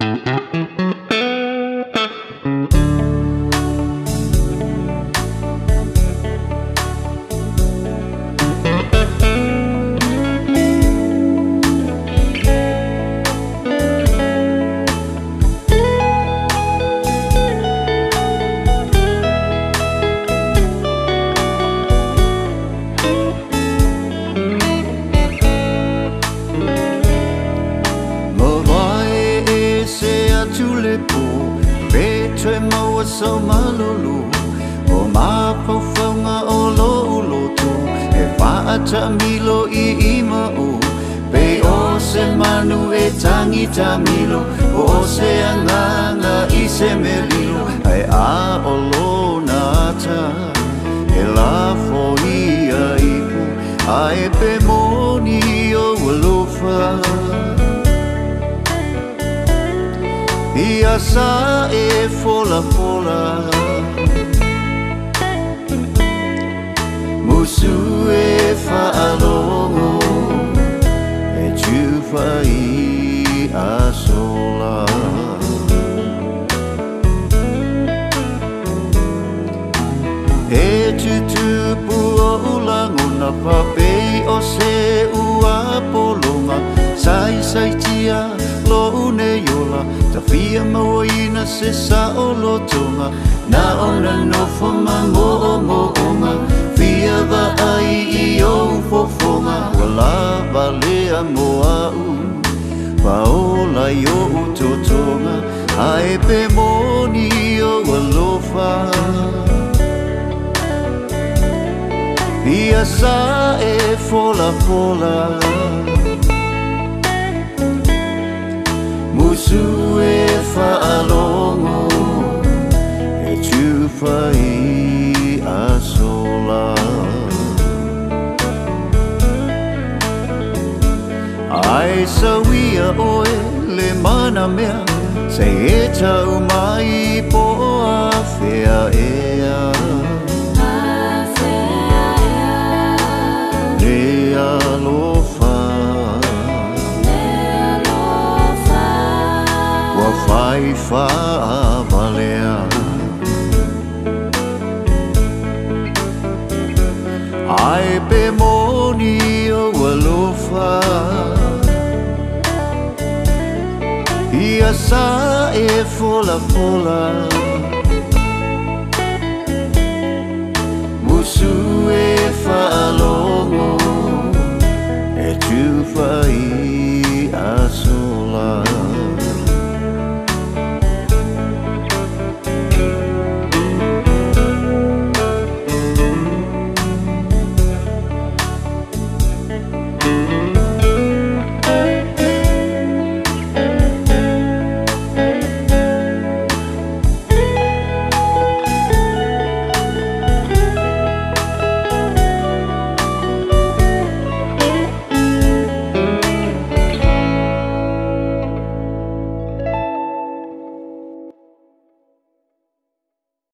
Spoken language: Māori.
Mm-hmm. chơi mau sao má ô má phong phong à ô lô lô tu e pha cha mi ô se ma nu e tangi cha mi lô ô se anga i se me li lô e la fo i a i pu ai pe mo ni o lô ia sa e fola fola Musu e fa alongo e tu fa i a sola E tu tu pu o ulangu na papei o se ua poloma Sai sai tia lo une yola Sai Ta fia maua ina se sa o lo tonga Na ona no fo ma mo o mo o ma Fia va ai i o fo fo ma Wala va lea mo a u Pa o la i o u to tonga A e pe mo ni o walo fa Ia sa e fola fola Ia sa e fola fola Su'e fa fa'alongo e tu tufai asola ai sawia oe le mana mea se e tau mai poa fea ea ceifava alea Ai pe moni o alofa Ia sa e fola fola